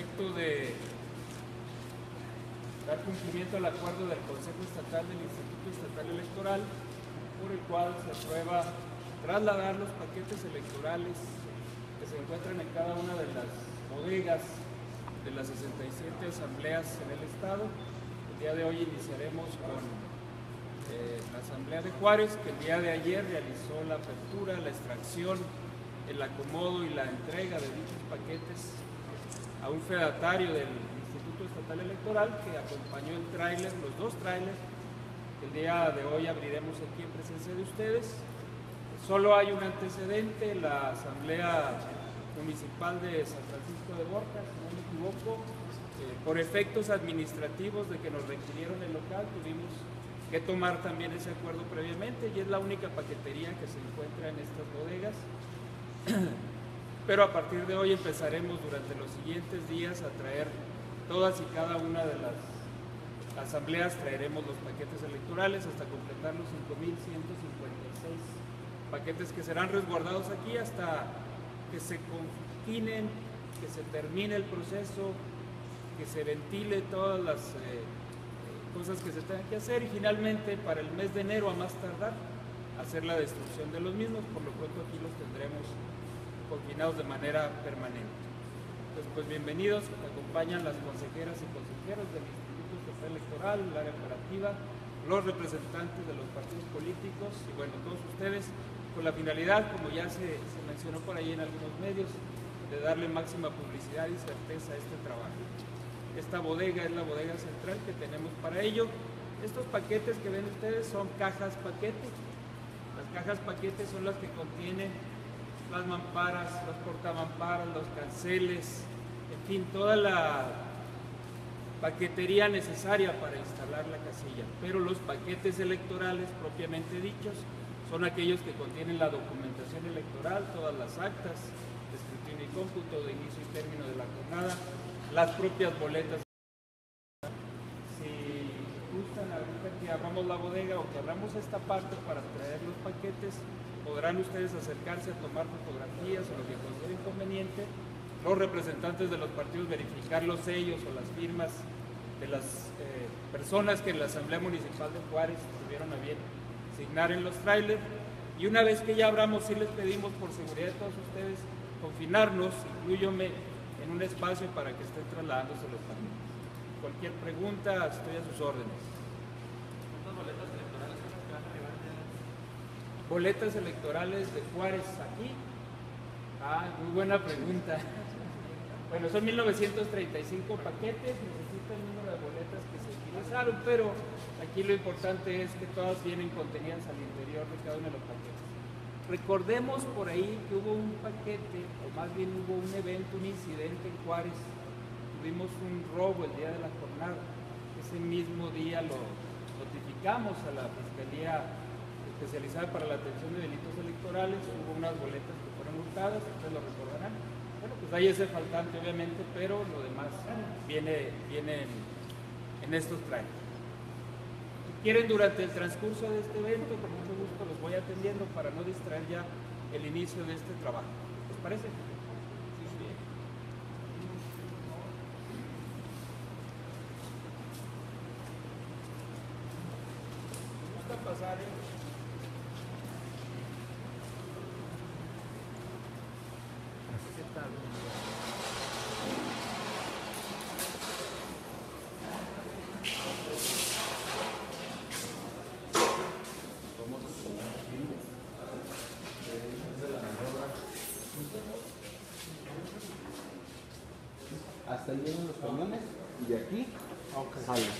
efecto de dar cumplimiento al acuerdo del Consejo Estatal del Instituto Estatal Electoral, por el cual se aprueba trasladar los paquetes electorales que se encuentran en cada una de las bodegas de las 67 asambleas en el Estado. El día de hoy iniciaremos con eh, la Asamblea de Juárez, que el día de ayer realizó la apertura, la extracción, el acomodo y la entrega de dichos paquetes a un fedatario del Instituto Estatal Electoral que acompañó el tráiler, los dos tráilers. El día de hoy abriremos aquí en presencia de ustedes. Solo hay un antecedente, la Asamblea Municipal de San Francisco de Borja, si no me equivoco, eh, por efectos administrativos de que nos requirieron el local, tuvimos que tomar también ese acuerdo previamente y es la única paquetería que se encuentra en estas bodegas. Pero a partir de hoy empezaremos durante los siguientes días a traer todas y cada una de las asambleas, traeremos los paquetes electorales hasta completar los 5.156 paquetes que serán resguardados aquí hasta que se confinen, que se termine el proceso, que se ventile todas las eh, cosas que se tengan que hacer y finalmente para el mes de enero a más tardar hacer la destrucción de los mismos, por lo pronto aquí los tendremos confinados de manera permanente. Entonces, pues bienvenidos, acompañan las consejeras y consejeros del Instituto Estatal Electoral, el área operativa, los representantes de los partidos políticos y bueno, todos ustedes con la finalidad, como ya se, se mencionó por ahí en algunos medios, de darle máxima publicidad y certeza a este trabajo. Esta bodega es la bodega central que tenemos para ello. Estos paquetes que ven ustedes son cajas paquete. Las cajas paquete son las que contienen las mamparas, las portamamparas, los canceles, en fin, toda la paquetería necesaria para instalar la casilla. Pero los paquetes electorales propiamente dichos son aquellos que contienen la documentación electoral, todas las actas de escrutinio y cómputo, de inicio y término de la jornada, las propias boletas. Si gustan ahorita que abramos la bodega o que abramos esta parte para traer los paquetes, podrán ustedes acercarse a tomar fotografías o lo que consideren conveniente. Los representantes de los partidos verificar los sellos o las firmas de las eh, personas que en la Asamblea Municipal de Juárez tuvieron a bien signar en los trailers. Y una vez que ya abramos, sí les pedimos por seguridad de todos ustedes confinarnos, incluyome en un espacio para que estén trasladándose los paquetes. Cualquier pregunta, estoy a sus órdenes. Boletas electorales de Juárez aquí? Ah, muy buena pregunta. Bueno, son 1935 paquetes, necesita el número de boletas que se utilizaron, pero aquí lo importante es que todas vienen contenidas al interior de cada uno de los paquetes. Recordemos por ahí que hubo un paquete, o más bien hubo un evento, un incidente en Juárez. Tuvimos un robo el día de la jornada. Ese mismo día lo notificamos a la Fiscalía especializada para la atención de delitos electorales, hubo unas boletas que fueron hurtadas, ustedes lo recordarán. Bueno, pues hay ese faltante obviamente, pero lo demás viene, viene en, en estos trajes. Si quieren durante el transcurso de este evento, con mucho gusto los voy atendiendo para no distraer ya el inicio de este trabajo. ¿Les parece? subir aqui. Okay. Saiu.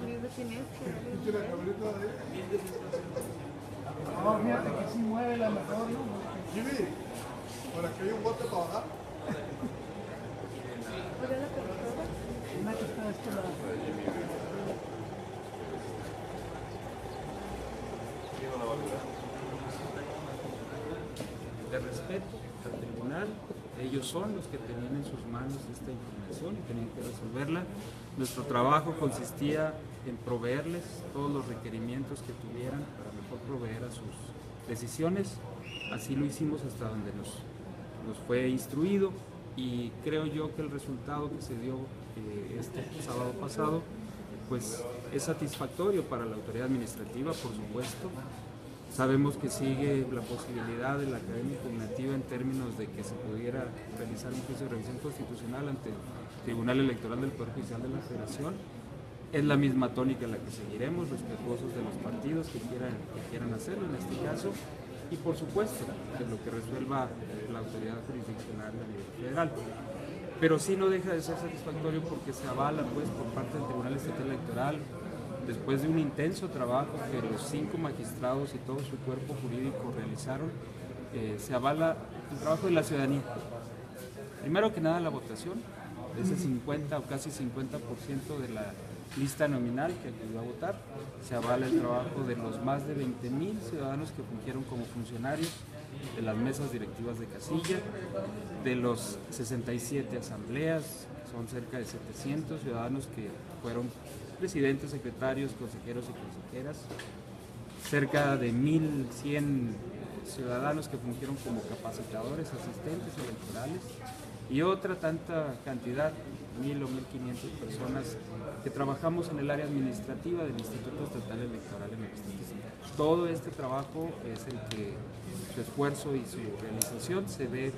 Camiones y de aquí salen. No, fíjate que sí mueve la mejor, ¿no? Jimmy, por aquí hay un bote para bajar. Una que está de este lado. de respeto al tribunal. Ellos son los que tenían en sus manos esta información y tenían que resolverla. Nuestro trabajo consistía en proveerles todos los requerimientos que tuvieran para mejor proveer a sus decisiones. Así lo hicimos hasta donde nos, fue instruido y creo yo que el resultado que se dio eh, este sábado pasado pues es satisfactorio para la autoridad administrativa, por supuesto, Sabemos que sigue la posibilidad de la cadena impugnativa en términos de que se pudiera realizar un juicio de revisión constitucional ante el Tribunal Electoral del Poder Judicial de la Federación. Es la misma tónica en la que seguiremos, respetuosos de los partidos que quieran, que quieran hacerlo en este caso, y por supuesto de lo que resuelva la autoridad jurisdiccional a nivel federal. Pero sí no deja de ser satisfactorio porque se avala pues, por parte del Tribunal Estatal Electoral después de un intenso trabajo que los cinco magistrados y todo su cuerpo jurídico realizaron, eh, se avala el trabajo de la ciudadanía. Primero que nada la votación, ese 50 o casi 50% de la lista nominal que acudió a votar, se avala el trabajo de los más de 20.000 ciudadanos que fungieron como funcionarios de las mesas directivas de casilla, de los 67 asambleas, son cerca de 700 ciudadanos que fueron presidentes, secretarios, consejeros y consejeras, cerca de 1.100 ciudadanos que fungieron como capacitadores, asistentes electorales y otra tanta cantidad, 1.000 o 1.500 personas que trabajamos en el área administrativa del Instituto Estatal Electoral en el Todo este trabajo es el que su esfuerzo y su realización se ve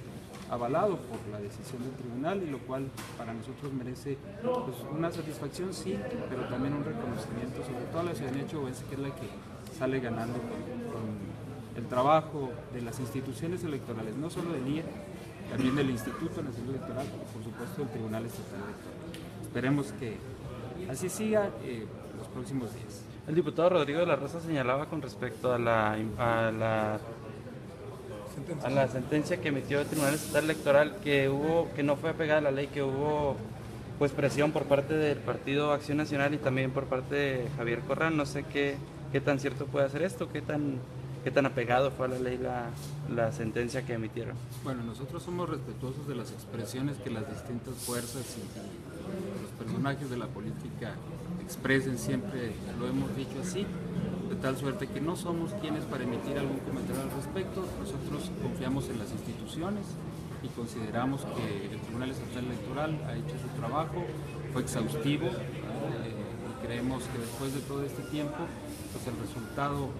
avalado por la decisión del tribunal y lo cual para nosotros merece pues, una satisfacción, sí, pero también un reconocimiento, sobre todo a la ciudadanía chubuense, que es la que sale ganando con, el trabajo de las instituciones electorales, no solo del IE, también del Instituto Nacional Electoral y por supuesto del Tribunal Estatal Electoral. Esperemos que así siga eh, los próximos días. El diputado Rodrigo de la Rosa señalaba con respecto a la, a la a la sentencia que emitió el Tribunal Estatal Electoral que hubo que no fue apegada a la ley, que hubo pues presión por parte del Partido Acción Nacional y también por parte de Javier Corral. No sé qué, qué tan cierto puede ser esto, qué tan qué tan apegado fue a la ley la, sentencia que emitieron. Bueno, nosotros somos respetuosos de las expresiones que las distintas fuerzas y los personajes de la política expresen, siempre lo hemos dicho así de tal suerte que no somos quienes para emitir algún comentario al respecto. Nosotros confiamos en las instituciones y consideramos que el Tribunal Estatal Electoral ha hecho su trabajo, fue exhaustivo eh, y creemos que después de todo este tiempo, pues el resultado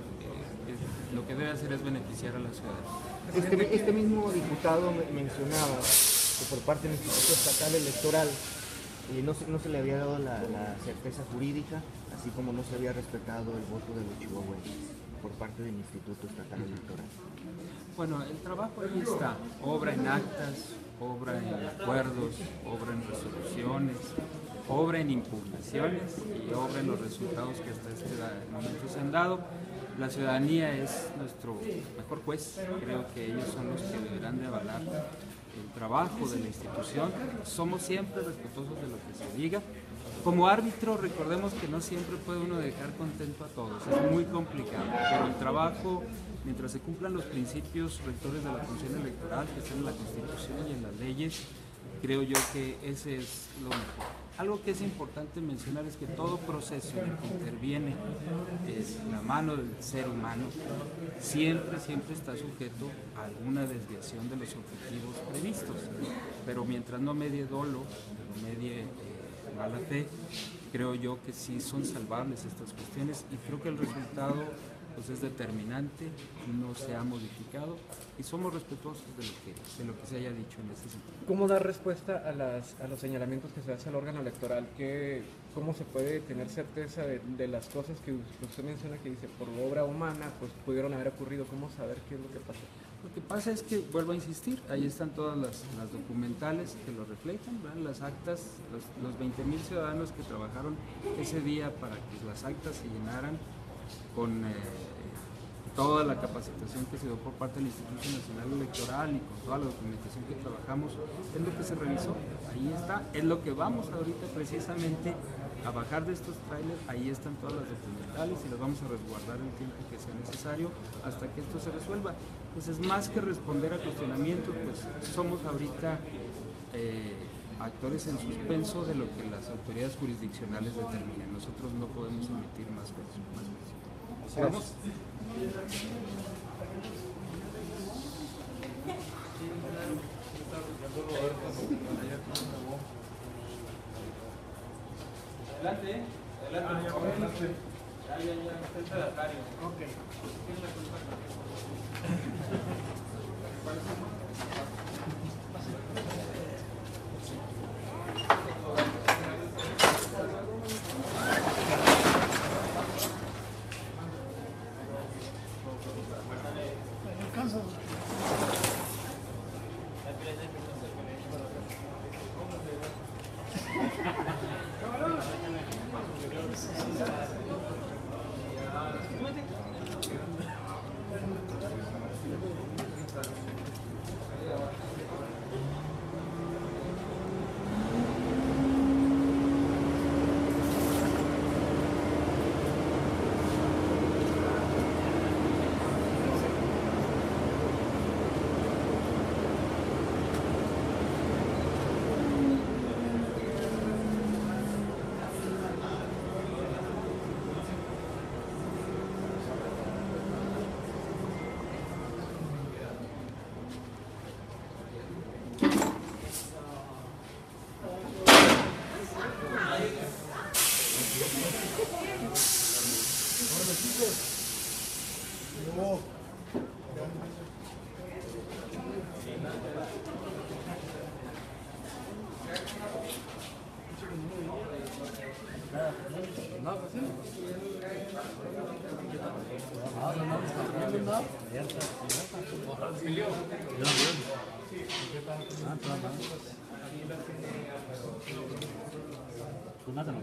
lo que debe hacer es beneficiar a la ciudadanía. Este, este mismo diputado mencionaba que por parte del Instituto Estatal Electoral eh, no, se, no se le había dado la, la certeza jurídica así como no se había respetado el voto de los chihuahuenses por parte del Instituto Estatal Electoral. Bueno, el trabajo ahí está, obra en actas, obra en acuerdos, obra en resoluciones, obra en impugnaciones y obra en los resultados que hasta este momento se han dado. La ciudadanía es nuestro mejor juez, creo que ellos son los que deberán de avalar el trabajo de la institución. Somos siempre respetuosos de lo que se diga, como árbitro, recordemos que no siempre puede uno dejar contento a todos, es muy complicado, pero el trabajo, mientras se cumplan los principios rectores de la función electoral que están en la Constitución y en las leyes, creo yo que ese es lo mejor. Algo que es importante mencionar es que todo proceso que interviene es la mano del ser humano siempre, siempre está sujeto a alguna desviación de los objetivos previstos. Pero mientras no medie dolo, no medie mala fe, creo yo que sí son salvables estas cuestiones y creo que el resultado pues es determinante, no se ha modificado y somos respetuosos de lo que, de lo que se haya dicho en ese sentido. ¿Cómo dar respuesta a, las, a los señalamientos que se hace al órgano electoral? ¿Qué, ¿Cómo se puede tener certeza de, de las cosas que usted menciona que dice por obra humana, pues pudieron haber ocurrido? ¿Cómo saber qué es lo que pasó? Lo que pasa es que, vuelvo a insistir, ahí están todas las, las documentales que lo reflejan, ¿verdad? las actas, los, los 20 mil ciudadanos que trabajaron ese día para que las actas se llenaran con eh, toda la capacitación que se dio por parte del Instituto Nacional Electoral y con toda la documentación que trabajamos, es lo que se revisó, ahí está, es lo que vamos ahorita precisamente a bajar de estos trailers, ahí están todas las documentales y las vamos a resguardar el tiempo que sea necesario hasta que esto se resuelva. Entonces, más que responder a cuestionamientos, pues somos ahorita eh, actores en suspenso de lo que las autoridades jurisdiccionales determinen. Nosotros no podemos emitir más juicios. Más juicios. ¿Vamos? Adelante, adelante. Ya, ya, ya.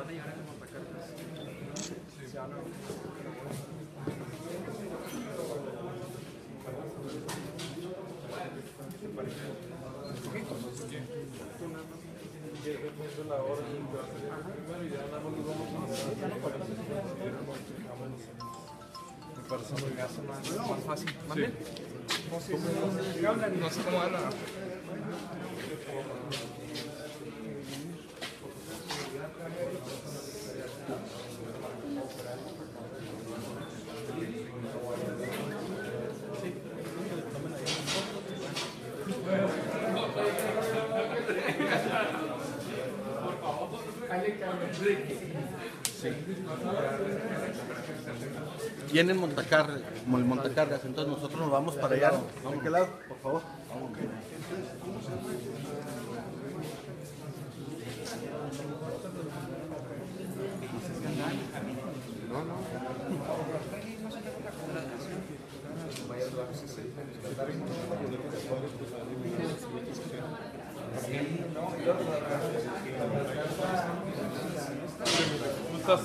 Me parece un caso más, más fácil. ¿Mande? No sé cómo. Tienen Montacargas, como entonces nosotros nos vamos para allá. ¿De qué lado? Por favor. No. ¿Cómo estás?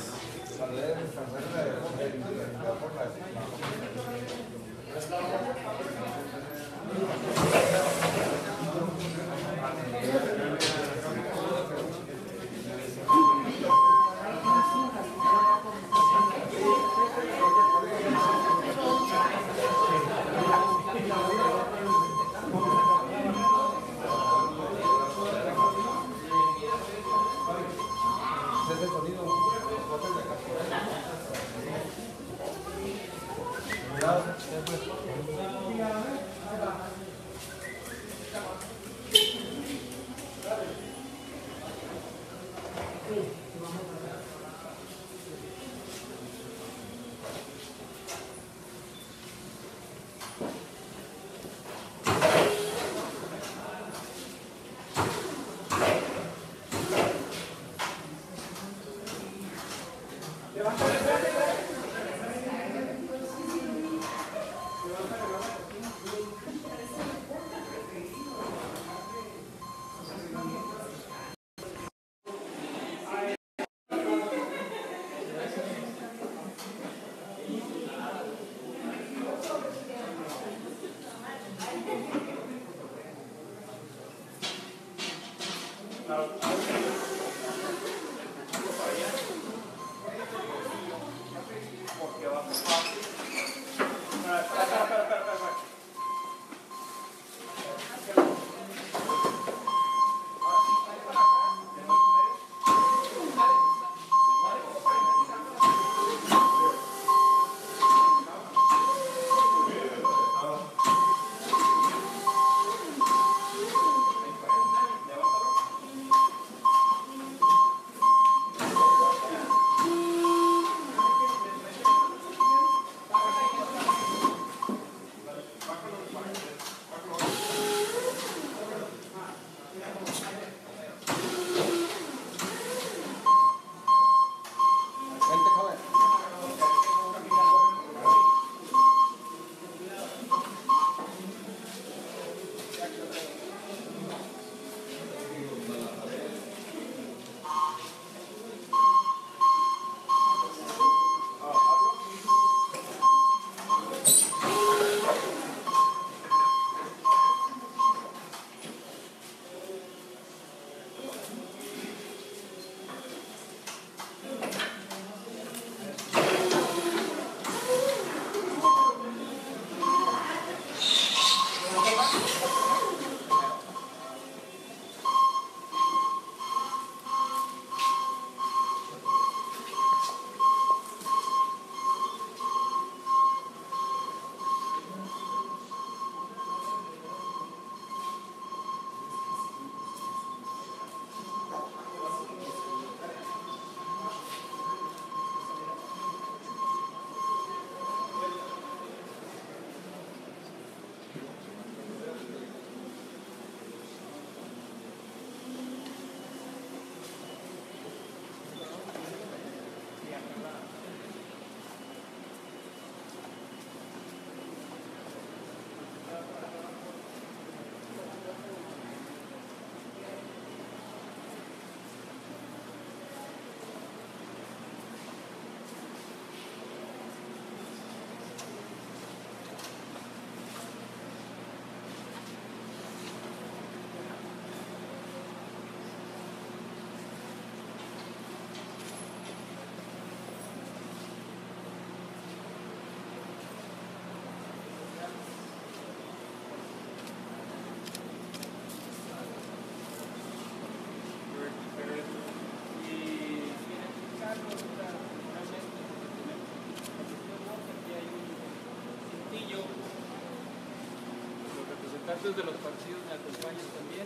De los partidos me acompañan también.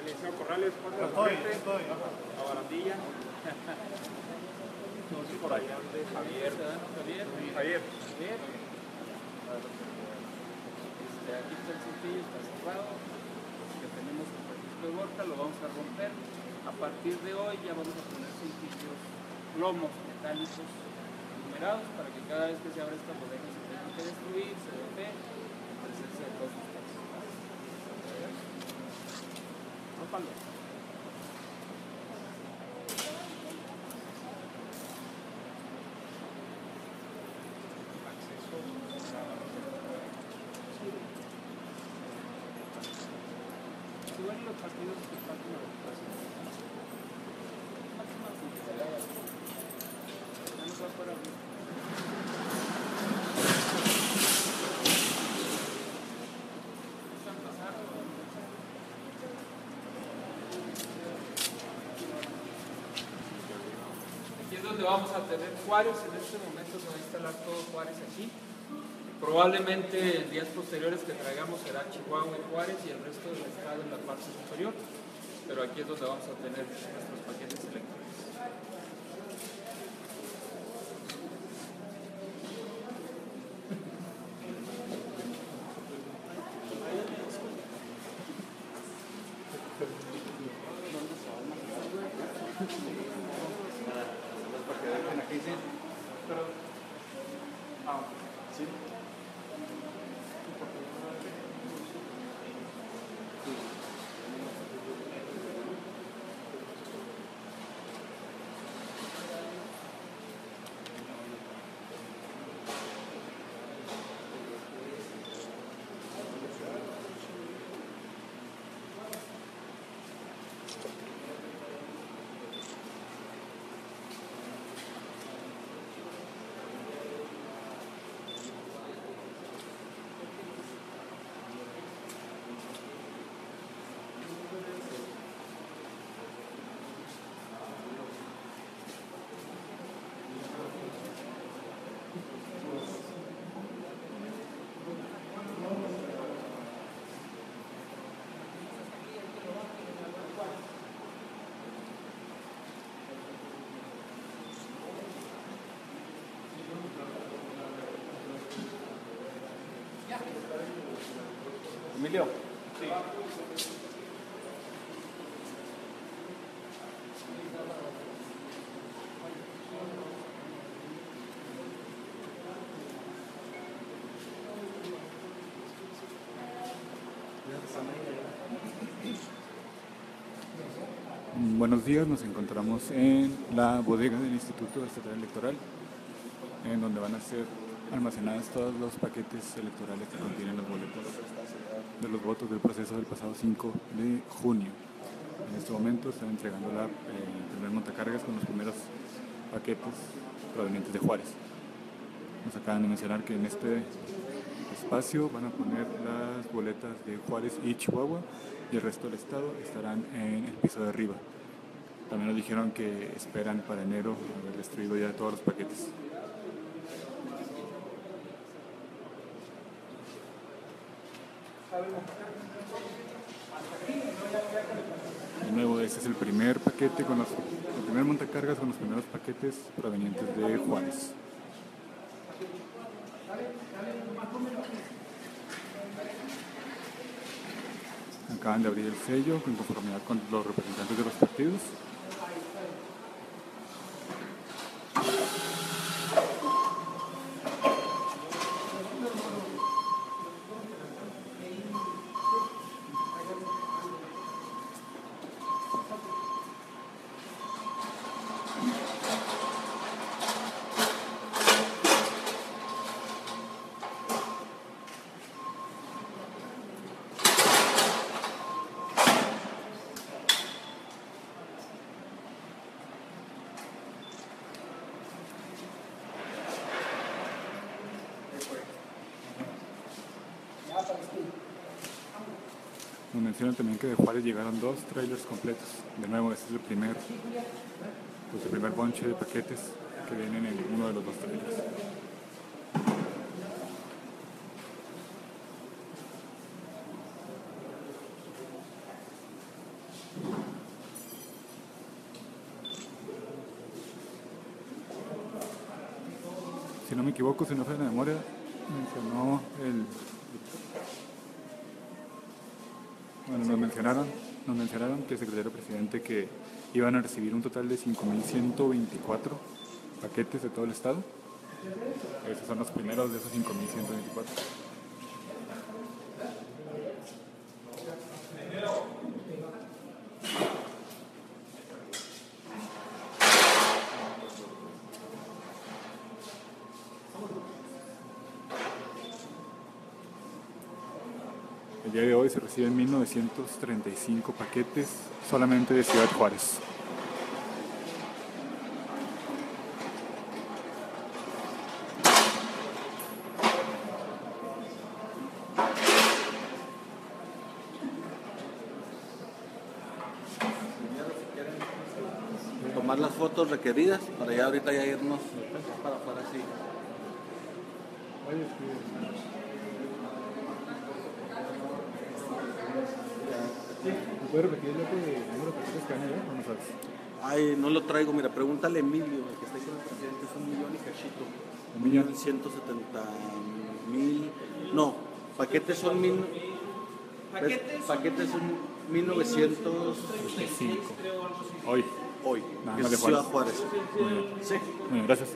El licenciado Corrales, Jorge Alfrete, a Barandilla. por allá. Javier. Javier. Javier. Javier. Este, aquí está el cintillo, está cerrado. Que tenemos el Francisco de Borja, lo vamos a romper. A partir de hoy ya vamos a poner cintillos plomos metálicos numerados para que cada vez que se abra esta bodega que destruir, se en presencia de todos ustedes. Rómpalo. Igual los partidos que están con la votación. Máxima funcionalidad. Ya nos va a poder abrir. Están pasando. Aquí es vamos a tener Juárez. En este momento se va a instalar todo Juárez aquí. Probablemente en días posteriores que traigamos será Chihuahua y Juárez y el resto del estado en la parte superior, pero aquí es donde vamos a tener nuestros paquetes. Emilio. Buenos días, nos encontramos en la bodega del Instituto Estatal Electoral, en donde van a ser almacenadas todos los paquetes electorales que contienen los boletos de los votos del proceso del pasado 5 de junio. En este momento están entregando la, eh, el primer montacargas con los primeros paquetes provenientes de Juárez. Nos acaban de mencionar que en este espacio van a poner las boletas de Juárez y Chihuahua y el resto del estado estarán en el piso de arriba. También nos dijeron que esperan para enero haber destruido ya todos los paquetes. De nuevo, este es el primer paquete con los, el primer montacargas con los primeros paquetes provenientes de Juárez. Acaban de abrir el sello en conformidad con los representantes de los partidos. También que de Juárez llegaron dos trailers completos. De nuevo, este es el primer, pues el primer bonche de paquetes que vienen en uno de los dos trailers. Si no me equivoco, si no fue de memoria, mencionó el Bueno, nos mencionaron, nos mencionaron que el secretario presidente que iban a recibir un total de 5.124 paquetes de todo el estado. Esos son los primeros de esos 5.124. El día de hoy se reciben 1935 paquetes solamente de Ciudad Juárez. Tomar las fotos requeridas para ya ahorita ya irnos para afuera así. ¿Me puede repetir el lote de número de paquetes que van a o no sabes? Ay, no lo traigo, mira, pregúntale a Emilio, el que está ahí con el presidente, es un millón y cachito. Un millón. ciento setenta mil, no, paquetes son mil, paquetes, paquetes son mil novecientos Cinco. Hoy. hoy, Nada que es Ciudad Juárez. Juárez. Muy bien. Sí, Muy bien, gracias.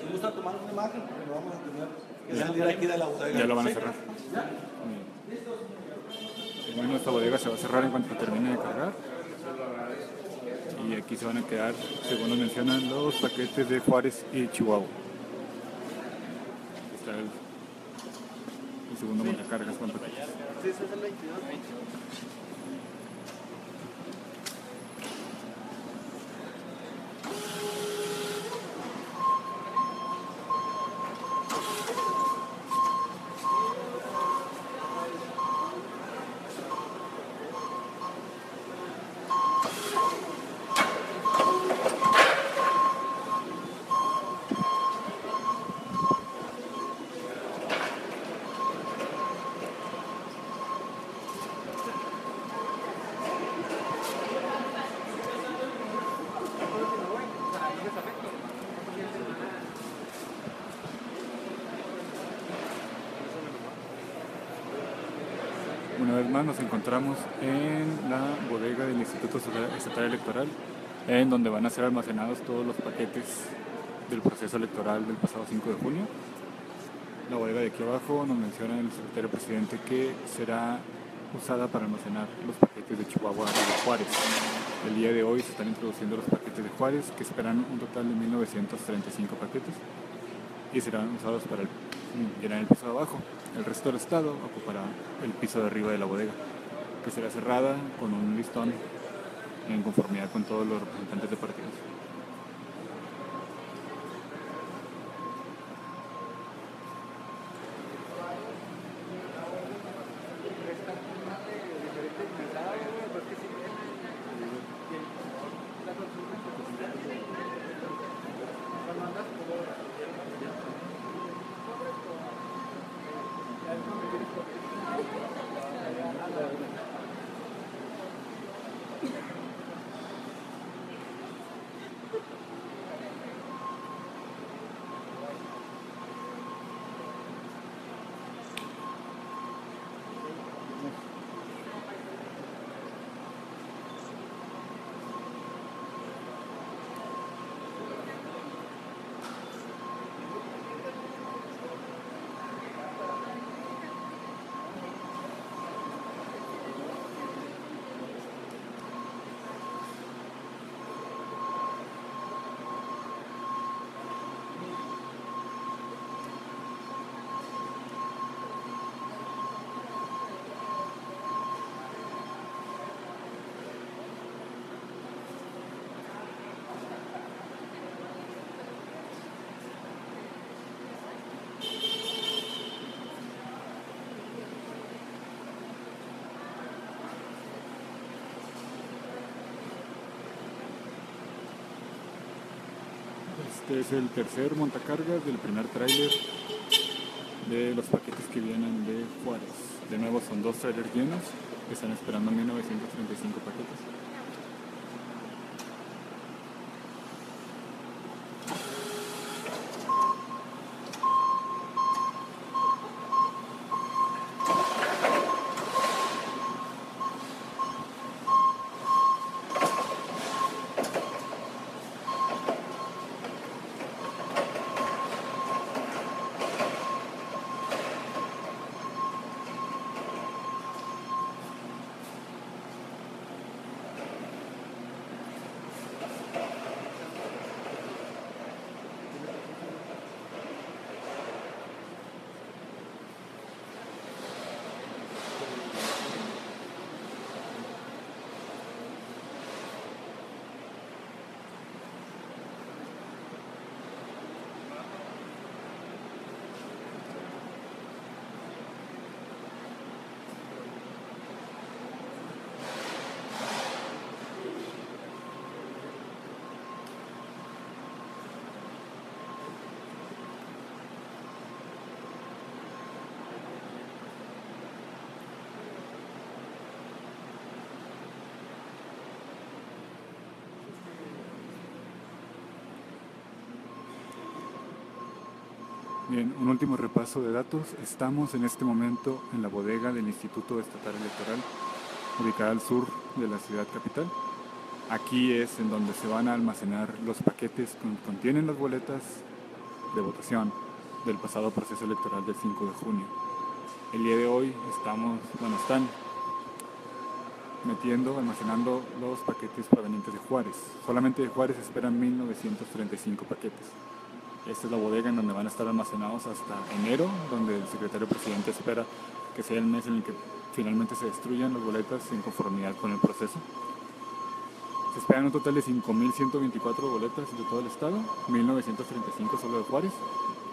si gusta tomar una imagen, lo vamos a tener que salir aquí de la bodega. Ya lo van a Sí. cerrar. Y Bueno, esta bodega se va a cerrar en cuanto termine de cargar. Y aquí se van a quedar, según nos mencionan, los paquetes de Juárez y Chihuahua. Está el, el segundo montacargas con paquetes. Encontramos en la bodega del Instituto Estatal Electoral, en donde van a ser almacenados todos los paquetes del proceso electoral del pasado 5 de junio. La bodega de aquí abajo nos menciona el secretario presidente que será usada para almacenar los paquetes de Chihuahua y de Juárez. El día de hoy se están introduciendo los paquetes de Juárez, que esperan un total de 1935 paquetes y serán usados para el, llenar el piso de abajo. El resto del estado ocupará el piso de arriba de la bodega, que será cerrada con un listón en conformidad con todos los representantes de partidos. Este es el tercer montacargas del primer tráiler de los paquetes que vienen de Juárez. De nuevo son dos trailers llenos que están esperando 1935 paquetes. Bien, un último repaso de datos. Estamos en este momento en la bodega del Instituto Estatal Electoral, ubicada al sur de la ciudad capital. Aquí es en donde se van a almacenar los paquetes que contienen las boletas de votación del pasado proceso electoral del 5 de junio. El día de hoy estamos, bueno, están metiendo, almacenando los paquetes provenientes de Juárez. Solamente de Juárez esperan 1935 paquetes. Esta es la bodega en donde van a estar almacenados hasta enero, donde el secretario presidente espera que sea el mes en el que finalmente se destruyan las boletas en conformidad con el proceso. Se esperan un total de 5.124 boletas de todo el estado, 1.935 solo de Juárez,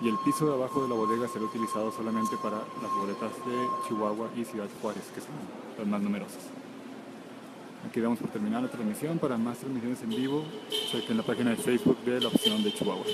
y el piso de abajo de la bodega será utilizado solamente para las boletas de Chihuahua y Ciudad Juárez, que son las más numerosas. Aquí damos por terminar la transmisión. Para más transmisiones en vivo, chequen la página de Facebook de la opción de Chihuahua.